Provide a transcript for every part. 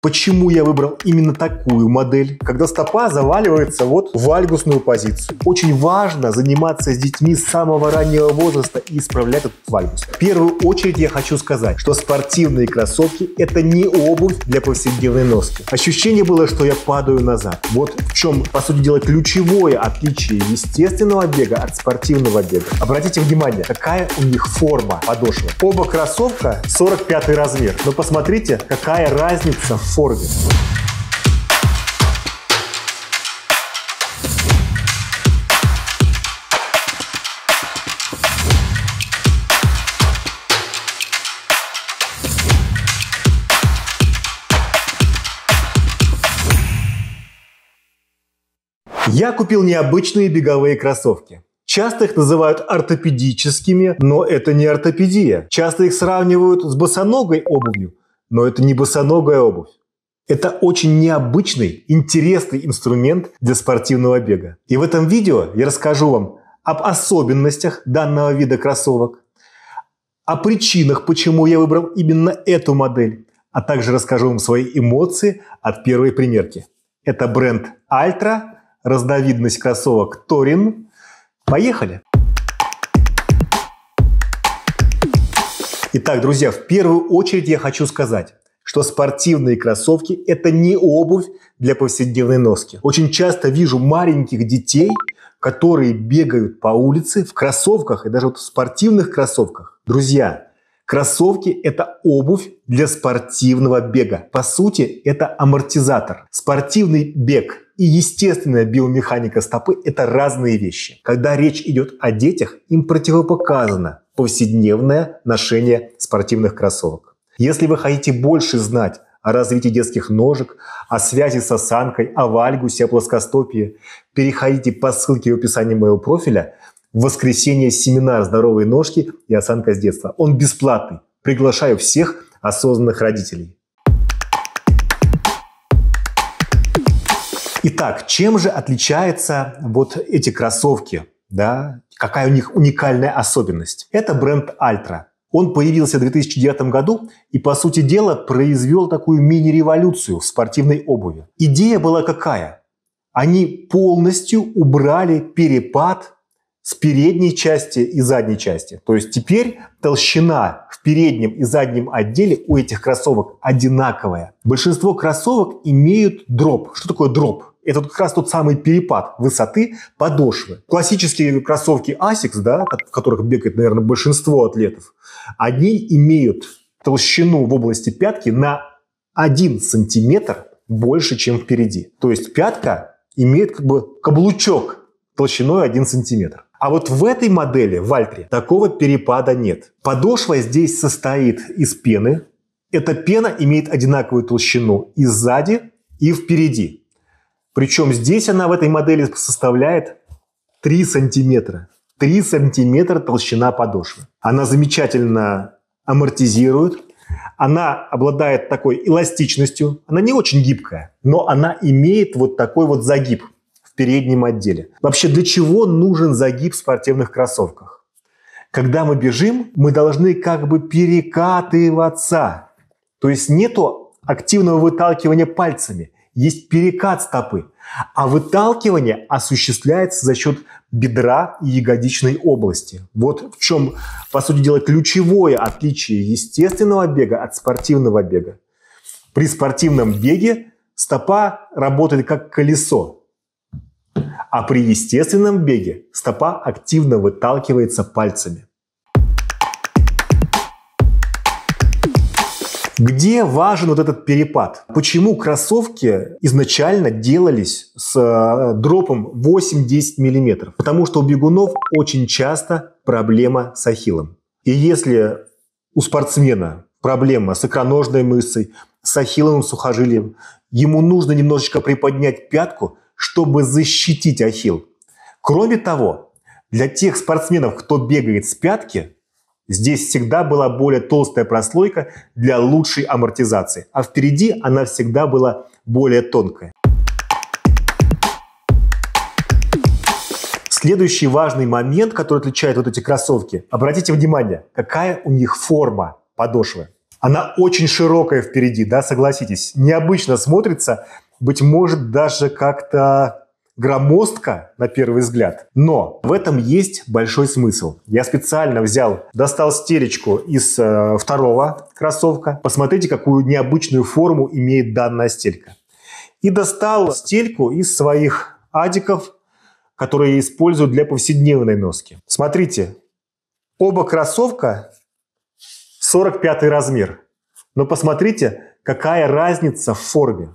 Почему я выбрал именно такую модель? Когда стопа заваливается вот в вальгусную позицию. Очень важно заниматься с детьми с самого раннего возраста и исправлять этот вальгус. В первую очередь я хочу сказать, что спортивные кроссовки – это не обувь для повседневной носки. Ощущение было, что я падаю назад. Вот в чем, по сути дела, ключевое отличие естественного бега от спортивного бега. Обратите внимание, какая у них форма подошвы. Оба кроссовка 45 размер. Но посмотрите, какая разница форме. Я купил необычные беговые кроссовки. Часто их называют ортопедическими, но это не ортопедия. Часто их сравнивают с босоногой обувью, но это не босоногая обувь. Это очень необычный, интересный инструмент для спортивного бега. И в этом видео я расскажу вам об особенностях данного вида кроссовок, о причинах, почему я выбрал именно эту модель, а также расскажу вам свои эмоции от первой примерки. Это бренд Altra, разновидность кроссовок Torin. Поехали! Итак, друзья, в первую очередь я хочу сказать, что спортивные кроссовки – это не обувь для повседневной носки. Очень часто вижу маленьких детей, которые бегают по улице в кроссовках и даже вот в спортивных кроссовках. Друзья, кроссовки – это обувь для спортивного бега. По сути, это амортизатор. Спортивный бег и естественная биомеханика стопы – это разные вещи. Когда речь идет о детях, им противопоказано повседневное ношение спортивных кроссовок. Если вы хотите больше знать о развитии детских ножек, о связи с осанкой, о вальгусе, о плоскостопии, переходите по ссылке в описании моего профиля. В воскресенье семинар «Здоровые ножки и осанка с детства». Он бесплатный. Приглашаю всех осознанных родителей. Итак, чем же отличаются вот эти кроссовки? Да? Какая у них уникальная особенность? Это бренд Altra. Он появился в 2009 году и, по сути дела, произвел такую мини-революцию в спортивной обуви. Идея была какая? Они полностью убрали перепад с передней части и задней части. То есть теперь толщина в переднем и заднем отделе у этих кроссовок одинаковая. Большинство кроссовок имеют дроп. Что такое дроп? Это как раз тот самый перепад высоты подошвы. Классические кроссовки Asics, да, в которых бегает, наверное, большинство атлетов, они имеют толщину в области пятки на 1 сантиметр больше, чем впереди. То есть пятка имеет как бы каблучок толщиной 1 сантиметр. А вот в этой модели, в Альтре, такого перепада нет. Подошва здесь состоит из пены. Эта пена имеет одинаковую толщину и сзади, и впереди. Причем здесь она в этой модели составляет 3 сантиметра. 3 сантиметра толщина подошвы. Она замечательно амортизирует, она обладает такой эластичностью, она не очень гибкая, но она имеет вот такой вот загиб в переднем отделе. Вообще для чего нужен загиб в спортивных кроссовках? Когда мы бежим, мы должны как бы перекатываться. То есть нету активного выталкивания пальцами, есть перекат стопы. А выталкивание осуществляется за счет бедра и ягодичной области. Вот в чем, по сути дела, ключевое отличие естественного бега от спортивного бега. При спортивном беге стопа работает как колесо, а при естественном беге стопа активно выталкивается пальцами. Где важен вот этот перепад? Почему кроссовки изначально делались с э, дропом 8-10 мм? Потому что у бегунов очень часто проблема с ахиллом. И если у спортсмена проблема с икроножной мышцей, с ахилловым сухожилием, ему нужно немножечко приподнять пятку, чтобы защитить ахилл. Кроме того, для тех спортсменов, кто бегает с пятки, Здесь всегда была более толстая прослойка для лучшей амортизации, а впереди она всегда была более тонкая. Следующий важный момент, который отличает вот эти кроссовки. Обратите внимание, какая у них форма подошвы. Она очень широкая впереди, да, согласитесь. Необычно смотрится, быть может, даже как-то громоздко на первый взгляд. Но в этом есть большой смысл. Я специально взял, достал стелечку из э, второго кроссовка. Посмотрите, какую необычную форму имеет данная стелька. И достал стельку из своих адиков, которые используют для повседневной носки. Смотрите, оба кроссовка 45 размер. Но посмотрите, какая разница в форме.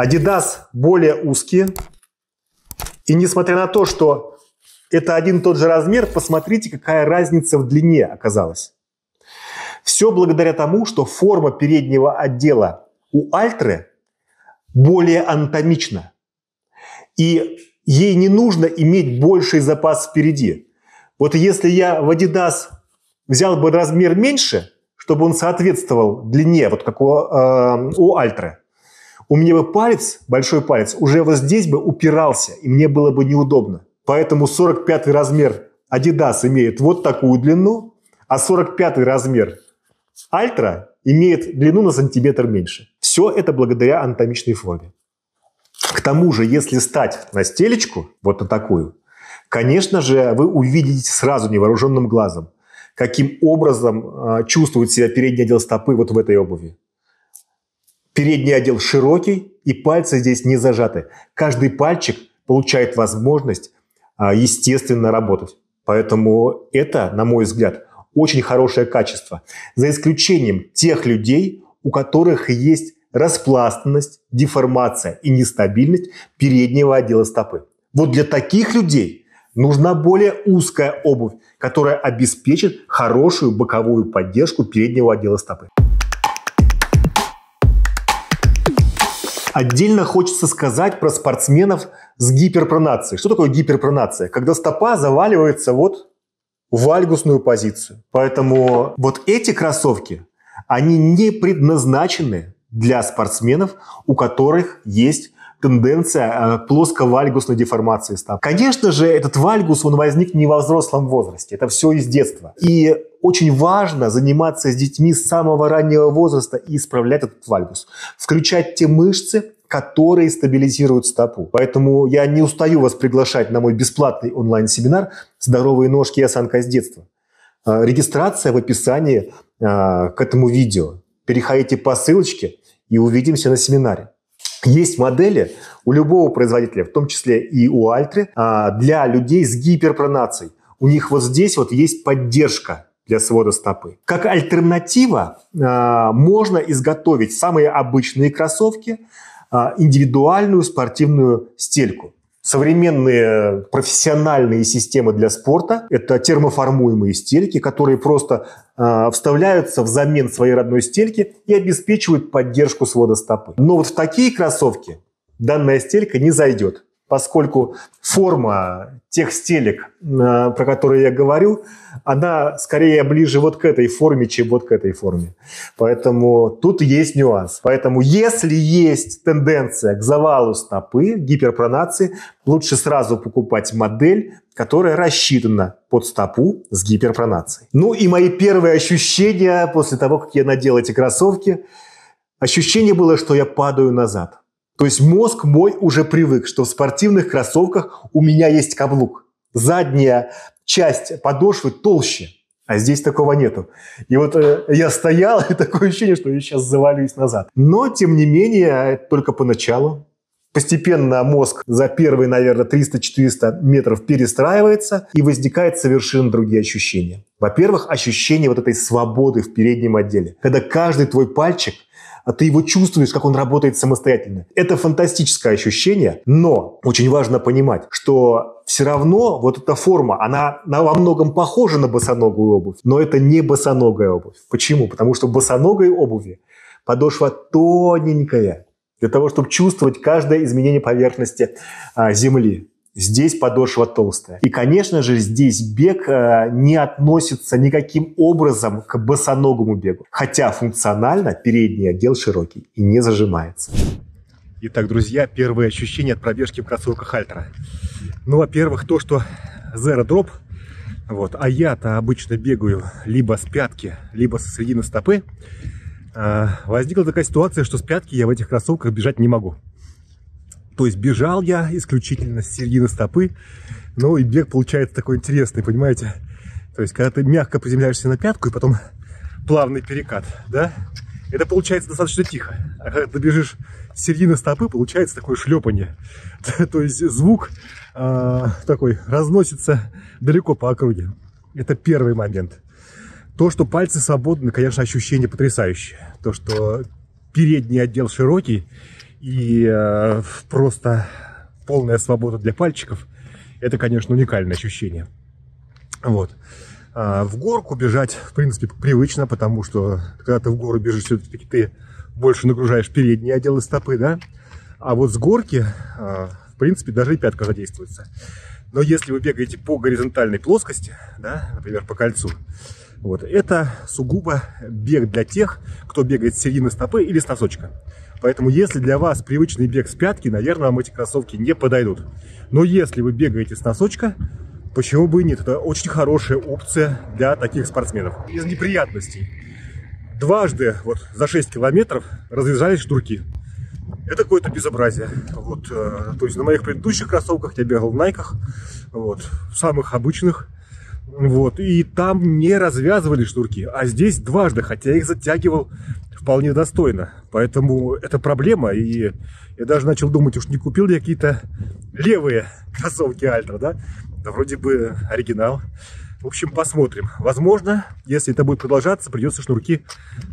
Adidas более узкие, и несмотря на то, что это один и тот же размер, посмотрите, какая разница в длине оказалась. Все благодаря тому, что форма переднего отдела у Альтры более анатомична. И ей не нужно иметь больший запас впереди. Вот если я в Adidas взял бы размер меньше, чтобы он соответствовал длине, вот как у, э, у Альтры, у меня бы палец, большой палец, уже вот здесь бы упирался, и мне было бы неудобно. Поэтому 45 размер Adidas имеет вот такую длину, а 45 размер Альтра имеет длину на сантиметр меньше. Все это благодаря анатомичной форме. К тому же, если стать на стелечку, вот на такую, конечно же, вы увидите сразу невооруженным глазом, каким образом э, чувствует себя передний отдел стопы вот в этой обуви. Передний отдел широкий, и пальцы здесь не зажаты. Каждый пальчик получает возможность а, естественно работать. Поэтому это, на мой взгляд, очень хорошее качество. За исключением тех людей, у которых есть распластанность, деформация и нестабильность переднего отдела стопы. Вот для таких людей нужна более узкая обувь, которая обеспечит хорошую боковую поддержку переднего отдела стопы. Отдельно хочется сказать про спортсменов с гиперпронацией. Что такое гиперпронация? Когда стопа заваливается вот в вальгусную позицию. Поэтому вот эти кроссовки, они не предназначены для спортсменов, у которых есть тенденция э, плоско-вальгусной деформации стопы. Конечно же, этот вальгус, он возник не во взрослом возрасте. Это все из детства. И очень важно заниматься с детьми с самого раннего возраста и исправлять этот вальгус. Включать те мышцы, которые стабилизируют стопу. Поэтому я не устаю вас приглашать на мой бесплатный онлайн-семинар «Здоровые ножки и осанка с детства». А, регистрация в описании а, к этому видео. Переходите по ссылочке и увидимся на семинаре. Есть модели у любого производителя, в том числе и у Альтры, а, для людей с гиперпронацией. У них вот здесь вот есть поддержка для свода стопы. Как альтернатива а, можно изготовить самые обычные кроссовки, а, индивидуальную спортивную стельку. Современные профессиональные системы для спорта – это термоформуемые стельки, которые просто э, вставляются взамен своей родной стельки и обеспечивают поддержку свода стопы. Но вот в такие кроссовки данная стелька не зайдет поскольку форма тех стелек, э, про которые я говорю, она скорее ближе вот к этой форме, чем вот к этой форме. Поэтому тут есть нюанс. Поэтому если есть тенденция к завалу стопы, гиперпронации, лучше сразу покупать модель, которая рассчитана под стопу с гиперпронацией. Ну и мои первые ощущения после того, как я надел эти кроссовки, ощущение было, что я падаю назад – то есть мозг мой уже привык, что в спортивных кроссовках у меня есть каблук. Задняя часть подошвы толще, а здесь такого нету. И вот э, я стоял, и такое ощущение, что я сейчас завалюсь назад. Но, тем не менее, только поначалу. Постепенно мозг за первые, наверное, 300-400 метров перестраивается, и возникают совершенно другие ощущения. Во-первых, ощущение вот этой свободы в переднем отделе. Когда каждый твой пальчик – а ты его чувствуешь, как он работает самостоятельно. Это фантастическое ощущение, но очень важно понимать, что все равно вот эта форма, она, она во многом похожа на босоногую обувь, но это не босоногая обувь. Почему? Потому что в босоногой обуви подошва тоненькая, для того, чтобы чувствовать каждое изменение поверхности а, земли. Здесь подошва толстая. И, конечно же, здесь бег э, не относится никаким образом к босоногому бегу. Хотя функционально передний отдел широкий и не зажимается. Итак, друзья, первые ощущения от пробежки в кроссовках Альтра. Ну, во-первых, то, что Zero Drop Вот. А я-то обычно бегаю либо с пятки, либо со середины стопы. А, возникла такая ситуация, что с пятки я в этих кроссовках бежать не могу. То есть бежал я исключительно с середины стопы, ну и бег получается такой интересный, понимаете? То есть когда ты мягко приземляешься на пятку и потом плавный перекат, да? Это получается достаточно тихо. А когда ты бежишь с середины стопы, получается такое шлепание. То есть звук э, такой разносится далеко по округе. Это первый момент. То, что пальцы свободны, конечно, ощущение потрясающее. То, что передний отдел широкий и э, просто полная свобода для пальчиков, это, конечно, уникальное ощущение. Вот. А в горку бежать, в принципе, привычно, потому что когда ты в гору бежишь, все-таки ты больше нагружаешь передние отделы стопы, да? А вот с горки, а, в принципе, даже и пятка задействуется. Но если вы бегаете по горизонтальной плоскости, да, например, по кольцу, вот, это сугубо бег для тех, кто бегает с середины стопы или с носочка. Поэтому если для вас привычный бег с пятки, наверное, вам эти кроссовки не подойдут. Но если вы бегаете с носочка, почему бы и нет? Это очень хорошая опция для таких спортсменов. Из неприятностей. Дважды вот за 6 километров разъезжались шнурки. Это какое-то безобразие. Вот, э, то есть на моих предыдущих кроссовках я бегал в найках, вот, самых обычных. Вот, и там не развязывали шнурки, а здесь дважды, хотя я их затягивал вполне достойно. Поэтому это проблема, и я даже начал думать, уж не купил ли я какие-то левые кроссовки Альтра, да? Да вроде бы оригинал. В общем, посмотрим. Возможно, если это будет продолжаться, придется шнурки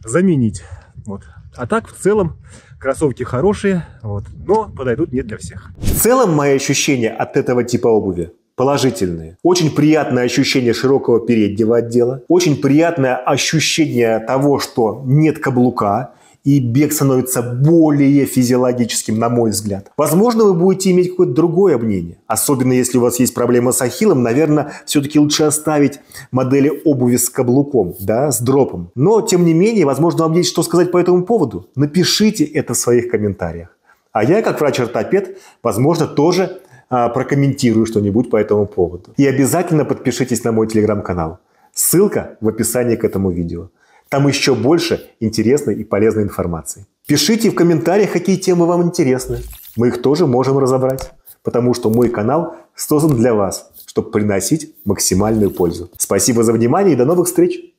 заменить. Вот. А так, в целом, кроссовки хорошие, вот, но подойдут не для всех. В целом, мои ощущения от этого типа обуви положительные. Очень приятное ощущение широкого переднего отдела. Очень приятное ощущение того, что нет каблука и бег становится более физиологическим, на мой взгляд. Возможно, вы будете иметь какое-то другое мнение. Особенно если у вас есть проблема с ахиллом, наверное, все-таки лучше оставить модели обуви с каблуком, да, с дропом. Но, тем не менее, возможно, вам есть что сказать по этому поводу. Напишите это в своих комментариях. А я, как врач-ортопед, возможно, тоже прокомментирую что-нибудь по этому поводу. И обязательно подпишитесь на мой телеграм-канал. Ссылка в описании к этому видео. Там еще больше интересной и полезной информации. Пишите в комментариях, какие темы вам интересны. Мы их тоже можем разобрать, потому что мой канал создан для вас, чтобы приносить максимальную пользу. Спасибо за внимание и до новых встреч!